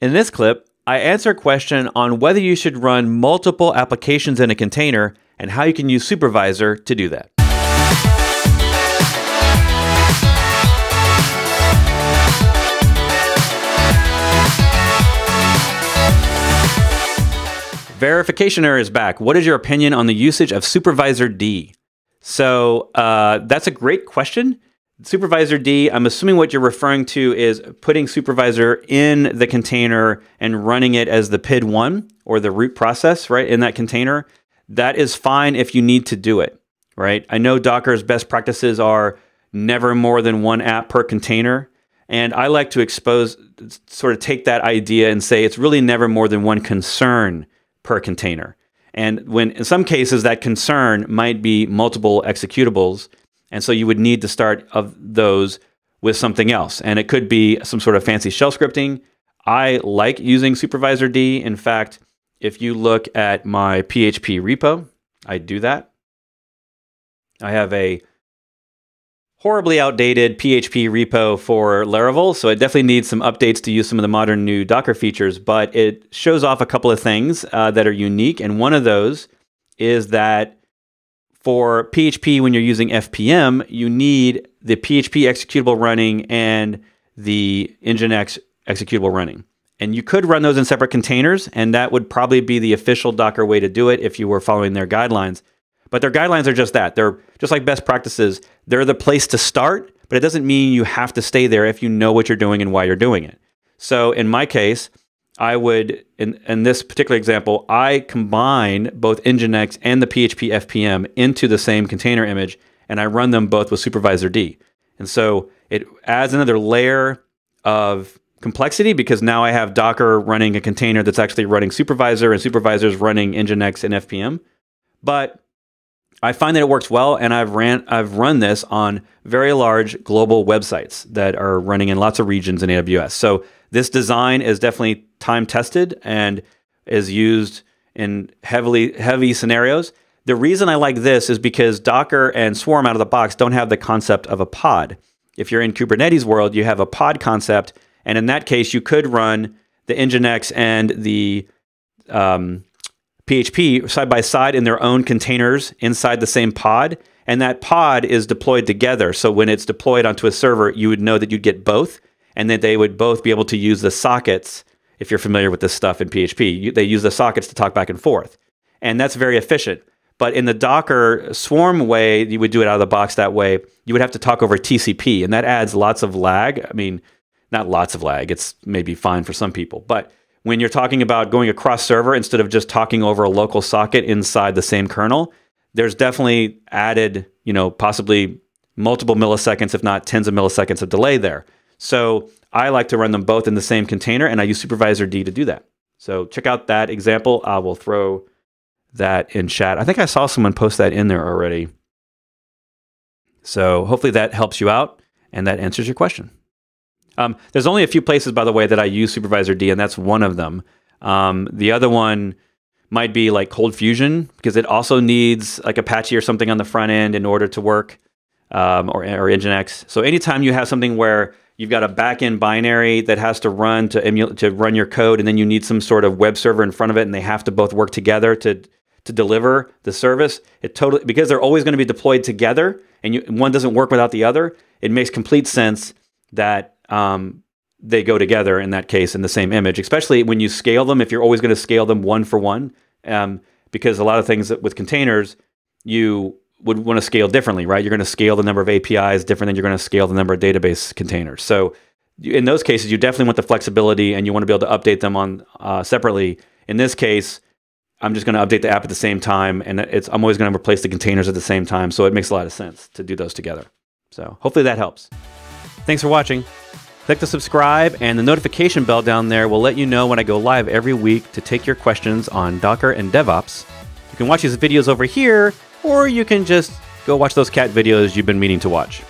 In this clip, I answer a question on whether you should run multiple applications in a container and how you can use Supervisor to do that. Verification error is back. What is your opinion on the usage of Supervisor D? So uh, that's a great question. Supervisor D, I'm assuming what you're referring to is putting supervisor in the container and running it as the PID1 or the root process, right, in that container. That is fine if you need to do it, right? I know Docker's best practices are never more than one app per container. And I like to expose, sort of take that idea and say it's really never more than one concern per container. And when in some cases that concern might be multiple executables, and so you would need to start of those with something else. And it could be some sort of fancy shell scripting. I like using Supervisor D. In fact, if you look at my PHP repo, I do that. I have a horribly outdated PHP repo for Laravel, so it definitely needs some updates to use some of the modern new Docker features, but it shows off a couple of things uh, that are unique. And one of those is that for PHP, when you're using FPM, you need the PHP executable running and the Nginx executable running. And you could run those in separate containers, and that would probably be the official Docker way to do it if you were following their guidelines. But their guidelines are just that. They're just like best practices. They're the place to start, but it doesn't mean you have to stay there if you know what you're doing and why you're doing it. So in my case, I would, in, in this particular example, I combine both Nginx and the PHP FPM into the same container image, and I run them both with Supervisor D. And so it adds another layer of complexity because now I have Docker running a container that's actually running Supervisor, and Supervisor is running Nginx and FPM. But I find that it works well, and I've ran I've run this on very large global websites that are running in lots of regions in AWS. So this design is definitely time tested and is used in heavily heavy scenarios. The reason I like this is because Docker and Swarm out of the box don't have the concept of a pod. If you're in Kubernetes world, you have a pod concept, and in that case, you could run the Nginx and the um, PHP side by side in their own containers inside the same pod. And that pod is deployed together. So when it's deployed onto a server, you would know that you'd get both and that they would both be able to use the sockets. If you're familiar with this stuff in PHP, you, they use the sockets to talk back and forth. And that's very efficient. But in the Docker Swarm way, you would do it out of the box that way. You would have to talk over TCP, and that adds lots of lag. I mean, not lots of lag. It's maybe fine for some people, but when you're talking about going across server instead of just talking over a local socket inside the same kernel, there's definitely added, you know, possibly multiple milliseconds, if not tens of milliseconds of delay there. So I like to run them both in the same container, and I use Supervisor D to do that. So check out that example. I will throw that in chat. I think I saw someone post that in there already. So hopefully that helps you out and that answers your question. Um, there's only a few places, by the way, that I use Supervisor D, and that's one of them. Um, the other one might be like ColdFusion because it also needs like Apache or something on the front end in order to work, um, or, or Nginx. So anytime you have something where you've got a backend binary that has to run to emulate to run your code, and then you need some sort of web server in front of it, and they have to both work together to to deliver the service. It totally because they're always going to be deployed together, and you, one doesn't work without the other. It makes complete sense that um, they go together in that case in the same image, especially when you scale them. If you're always going to scale them one for one, um, because a lot of things with containers, you would want to scale differently, right? You're going to scale the number of APIs different than you're going to scale the number of database containers. So in those cases, you definitely want the flexibility and you want to be able to update them on uh, separately. In this case, I'm just going to update the app at the same time, and it's I'm always going to replace the containers at the same time. So it makes a lot of sense to do those together. So hopefully that helps. Thanks for watching. Click the subscribe and the notification bell down there will let you know when I go live every week to take your questions on Docker and DevOps. You can watch these videos over here, or you can just go watch those cat videos you've been meaning to watch.